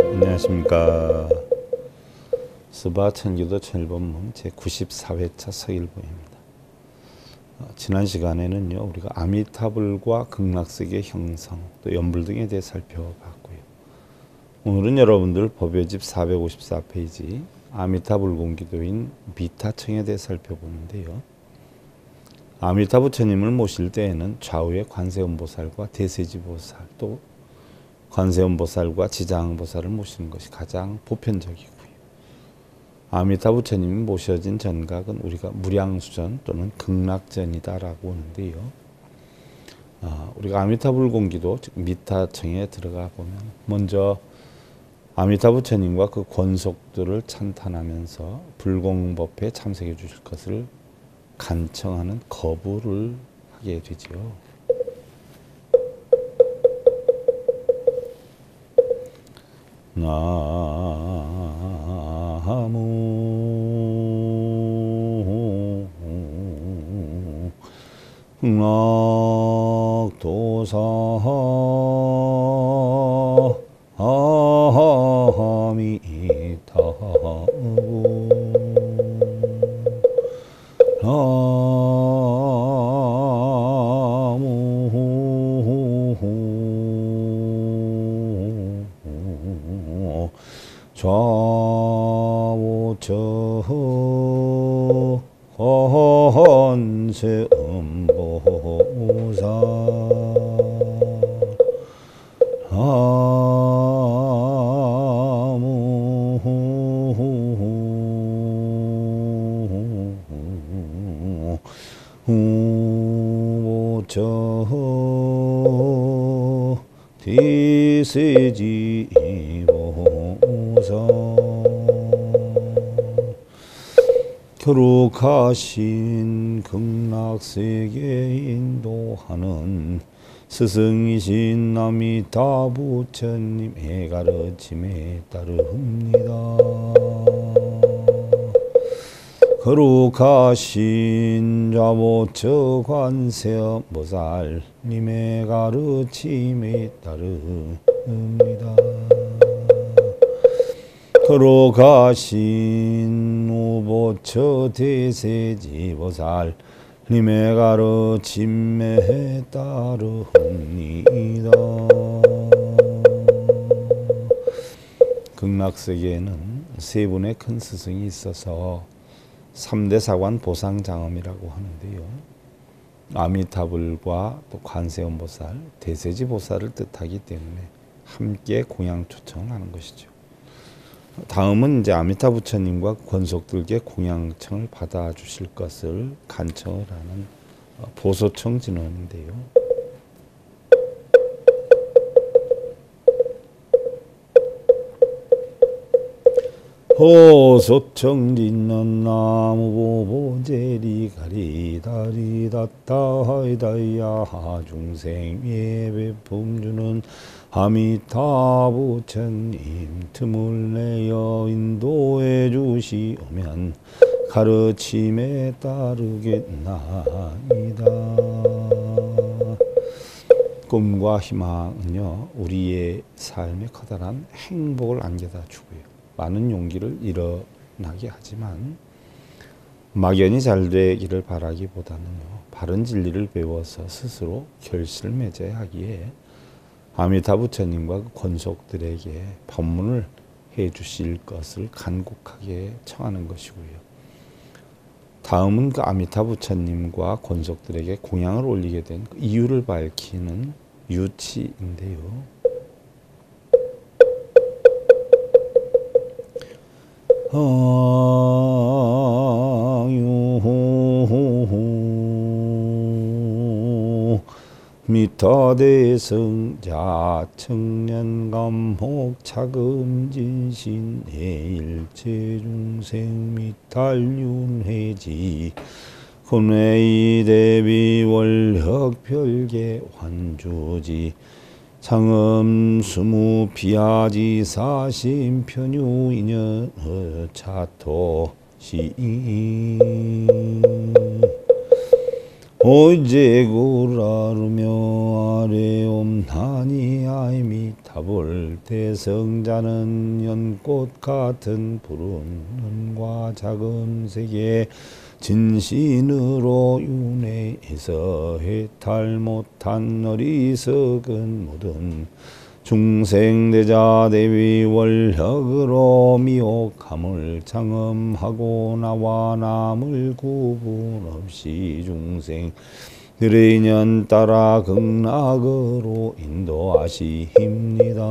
안녕하십니까. 스바 천기도 천일본문 제94회차 서일보입니다. 어, 지난 시간에는요, 우리가 아미타불과 극락세계 형성, 또 연불 등에 대해 살펴봤고요. 오늘은 여러분들 법요집 454페이지 아미타불 공기도인 미타청에 대해 살펴보는데요. 아미타 부처님을 모실 때에는 좌우에 관세음보살과 대세지보살 또 관세음보살과 지장보살을 모시는 것이 가장 보편적이고요. 아미타 부처님이 모셔진 전각은 우리가 무량수전 또는 극락전이다라고 하는데요. 아, 우리가 아미타 불공기도 즉 미타청에 들어가 보면 먼저 아미타 부처님과 그 권속들을 찬탄하면서 불공법에 참석해 주실 것을 간청하는 거부를 하게 되지요. なあ 나무 낙도사 거룩하신 극락세계 인도하는 스승이신 나미다 부처님의 가르침에 따릅니다. 거룩하신 자보처 관세음보살님의 가르침에 따릅니다. 거룩하신 우보처 대세지보살 님의 가르침에 따르옵니다. 극락세계에는 세 분의 큰 스승이 있어서 3대 사관 보상장엄이라고 하는데요. 아미타불과 또 관세음보살, 대세지보살을 뜻하기 때문에 함께 공양 초청하는 것이죠. 다음은 이제 아미타 부처님과 권속들께 공양청을 받아 주실 것을 간청을 하는 어, 보소청 진원인데요. 호소청진는 나무보보제리 가리다리다타하이다야 중생 예배 품주는 아미타 부처님 틈을 내어 인도해 주시오면 가르침에 따르겠나이다. 꿈과 희망은요 우리의 삶에 커다란 행복을 안겨다 주고요 많은 용기를 일어나게 하지만 막연히 잘 되기를 바라기보다는요 바른 진리를 배워서 스스로 결실을 맺어야 하기에 아미타 부처님과 그 권속들에게 법문을 해 주실 것을 간곡하게 청하는 것이고요. 다음은 그 아미타 부처님과 권속들에게 공양을 올리게 된 그 이유를 밝히는 유치인데요. 어, 미타대성자 청년감혹 차금진신 해일체중생 미탈윤회지 군회의 대비 월혁별계 환주지 상음수무 비아지 사심 편유 인연 차토 시 어제 구라르며 아래옴나니 아이미타불 대성자는 연꽃 같은 푸른 눈과 작은 세계 진신으로 윤회해서 해탈 못한 어리석은 모든 중생대자 대위 원력으로 미혹함을 장엄하고 나와 남을 구분 없이 중생 들의 인연 따라 극락으로 인도하시입니다.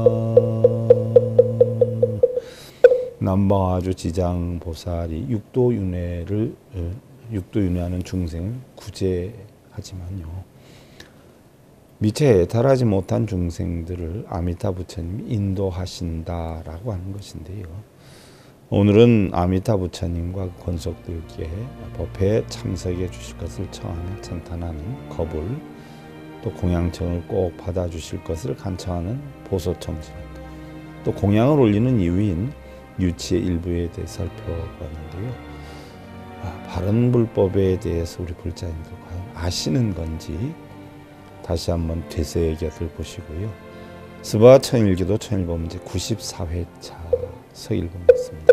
남방아주 지장 보살이 육도 윤회를 어, 육도 윤회하는 중생을 구제하지만요. 미처 달하지 못한 중생들을 아미타 부처님이 인도하신다라고 하는 것인데요. 오늘은 아미타 부처님과 권속들께 법회에 참석해 주실 것을 청하며 찬탄하는 거불 또 공양청을 꼭 받아 주실 것을 간청하는 보소청진 또 공양을 올리는 이유인 유치의 일부에 대해 살펴봤는데요. 아, 바른 불법에 대해서 우리 불자님들 과연 아시는 건지 다시 한번 곁을 보시고요. 스바 천일기도 천일보 문제 94회차 서일봉이었습니다.